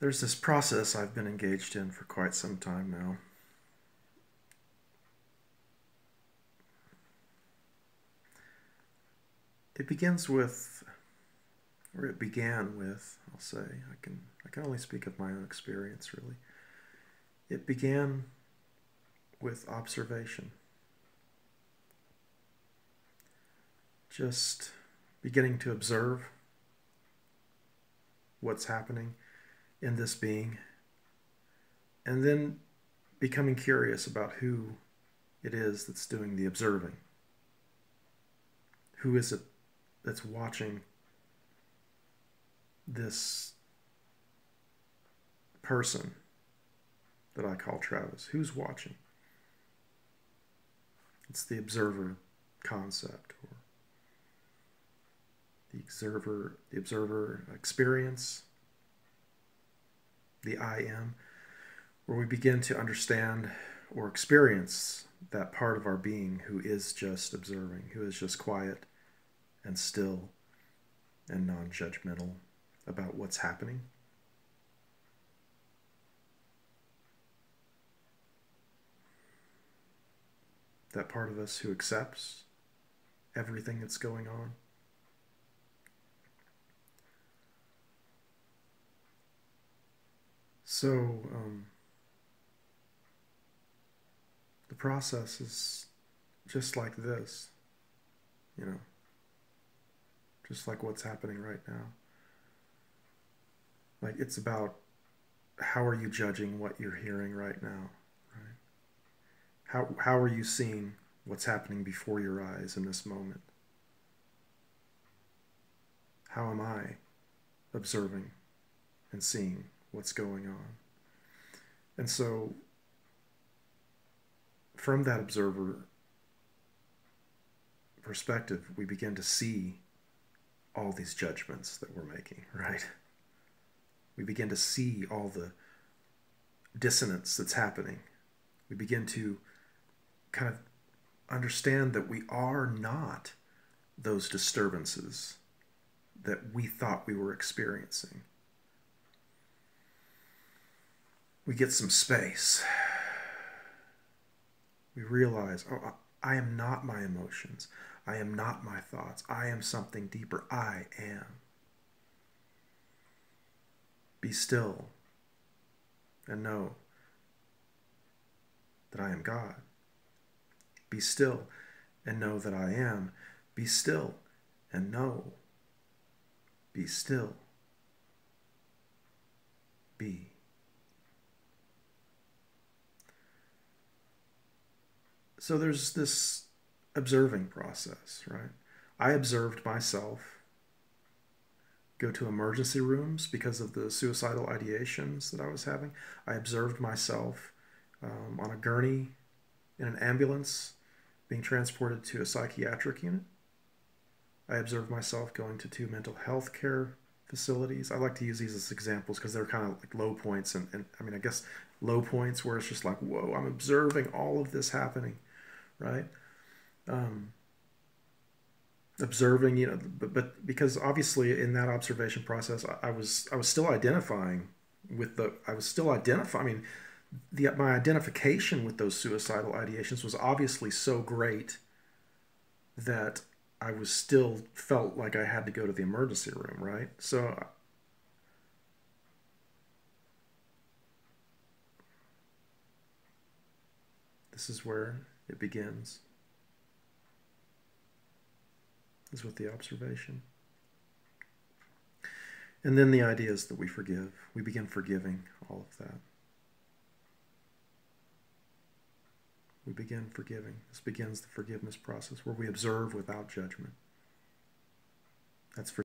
There's this process I've been engaged in for quite some time now. It begins with, or it began with, I'll say, I can, I can only speak of my own experience really. It began with observation. Just beginning to observe what's happening in this being, and then becoming curious about who it is that's doing the observing. Who is it that's watching this person that I call Travis? Who's watching? It's the observer concept or the observer the observer experience the I am, where we begin to understand or experience that part of our being who is just observing, who is just quiet and still and non judgmental about what's happening. That part of us who accepts everything that's going on. So, um, the process is just like this, you know, just like what's happening right now. Like, it's about how are you judging what you're hearing right now, right? How, how are you seeing what's happening before your eyes in this moment? How am I observing and seeing what's going on. And so, from that observer perspective, we begin to see all these judgments that we're making, right? We begin to see all the dissonance that's happening. We begin to kind of understand that we are not those disturbances that we thought we were experiencing we get some space. We realize, oh, I am not my emotions. I am not my thoughts. I am something deeper. I am. Be still and know that I am God. Be still and know that I am. Be still and know. Be still. Be. So there's this observing process, right? I observed myself go to emergency rooms because of the suicidal ideations that I was having. I observed myself um, on a gurney in an ambulance being transported to a psychiatric unit. I observed myself going to two mental health care facilities. I like to use these as examples because they're kind of like low points, and, and I mean, I guess low points where it's just like, whoa, I'm observing all of this happening right? Um, observing, you know, but, but because obviously in that observation process, I, I was I was still identifying with the I was still identifying. I mean, the my identification with those suicidal ideations was obviously so great that I was still felt like I had to go to the emergency room, right? So this is where it begins is with the observation. And then the idea is that we forgive. We begin forgiving all of that. We begin forgiving. This begins the forgiveness process where we observe without judgment. That's for